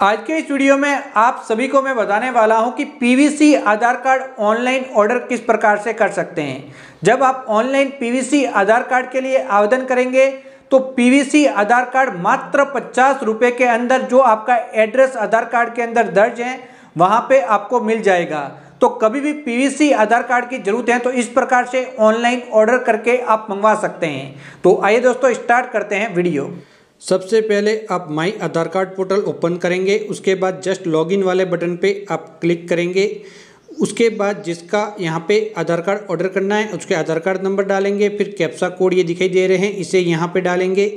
आज के इस वीडियो में आप सभी को मैं बताने वाला हूँ कि PVC Aadhaar card online order किस प्रकार से कर सकते हैं। जब आप ऑनलाइन पीवीसी आधार कार्ड के लिए आवेदन करेंगे तो पीवीसी आधार कार्ड मात्र पचास रुपये के अंदर जो आपका एड्रेस आधार कार्ड के अंदर दर्ज है, वहाँ पे आपको मिल जाएगा। तो कभी भी पीवीसी आधार कार्ड की ज़रूरत है तो इस प्रकार से ऑनलाइन ऑर्डर करके आप मंगवा सकते हैं। तो आइए दोस्तों, स्टार्ट करते हैं वीडियो। सबसे पहले आप my Aadhaar card portal open करेंगे, उसके बाद जस्ट लॉगिन वाले बटन पे आप क्लिक करेंगे। उसके बाद जिसका यहाँ पे आधार कार्ड ऑर्डर करना है, उसके आधार कार्ड नंबर डालेंगे, फिर कैप्सा कोड ये दिखाई दे रहे हैं, इसे यहाँ पे डालेंगे।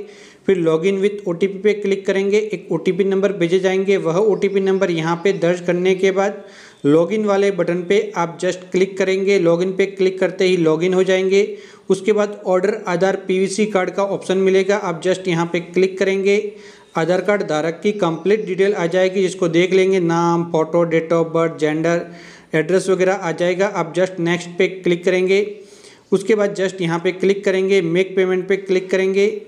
फिर लॉगिन विथ ओटीपी पे क्लिक करेंगे, एक ओ नंबर भेजे जाएँगे, वह ओटीपी नंबर यहाँ पे दर्ज करने के बाद लॉगिन वाले बटन पे आप जस्ट क्लिक करेंगे, लॉगिन पे क्लिक करते ही लॉगिन हो जाएँगे। उसके बाद ऑर्डर आधार पीवीसी कार्ड का ऑप्शन मिलेगा, आप जस्ट यहाँ पे क्लिक करेंगे। आधार कार्ड धारक की कंप्लीट डिटेल आ जाएगी, जिसको देख लेंगे, नाम, photo, date of birth, gender, address वगैरह आ जाएगा। आप जस्ट नेक्स्ट पे क्लिक करेंगे। उसके बाद जस्ट यहाँ पे क्लिक करेंगे, मेक पेमेंट पे क्लिक करेंगे।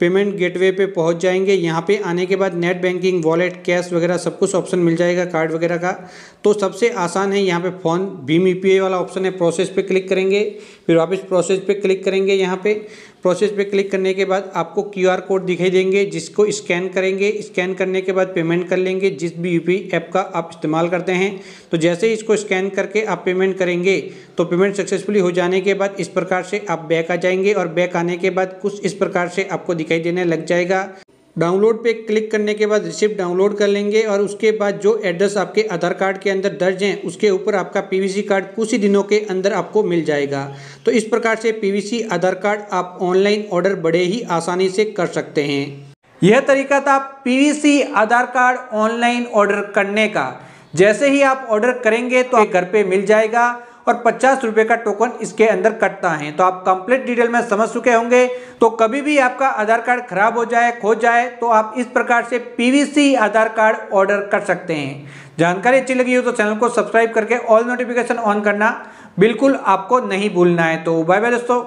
पेमेंट गेटवे पे पहुँच जाएँगे। यहाँ पे आने के बाद नेट बैंकिंग, वॉलेट, कैश वगैरह सब कुछ ऑप्शन मिल जाएगा कार्ड वगैरह का। तो सबसे आसान है यहाँ पे फ़ोन। भीम यू वाला ऑप्शन है, प्रोसेस पे क्लिक करेंगे। फिर वापस प्रोसेस पे क्लिक करेंगे यहाँ पे। प्रोसेस पे क्लिक करने के बाद आपको क्यूआर कोड दिखाई देंगे, जिसको स्कैन करेंगे। स्कैन करने के बाद पेमेंट कर लेंगे, जिस भी यू ऐप का आप इस्तेमाल करते हैं। तो जैसे ही इसको स्कैन करके आप पेमेंट करेंगे तो पेमेंट सक्सेसफुली हो जाने के बाद इस प्रकार से आप बैक आ जाएँगे और बैक आने के बाद कुछ इस प्रकार से आपको दिखाई देने लग जाएगा। डाउनलोड पे क्लिक करने के बाद रिसिप्ट डाउनलोड कर लेंगे और उसके बाद जो एड्रेस आपके आधार कार्ड के अंदर दर्ज हैं, उसके ऊपर आपका पीवीसी कार्ड कुछ ही दिनों के अंदर आपको मिल जाएगा। तो इस प्रकार से पीवीसी आधार कार्ड आप ऑनलाइन ऑर्डर बड़े ही आसानी से कर सकते हैं। यह तरीका था PVC Aadhaar card online order करने का। जैसे ही आप ऑर्डर करेंगे तो घर पे मिल जाएगा और पचास रुपए का टोकन इसके अंदर कटता है। तो आप कंप्लीट डिटेल में समझ चुके होंगे। तो कभी भी आपका आधार कार्ड खराब हो जाए, खो जाए तो आप इस प्रकार से पीवीसी आधार कार्ड ऑर्डर कर सकते हैं। जानकारी अच्छी लगी हो तो चैनल को सब्सक्राइब करके ऑल नोटिफिकेशन ऑन करना। बिल्कुल आपको नहीं भूलना है। तो बाय बाय दोस्तों।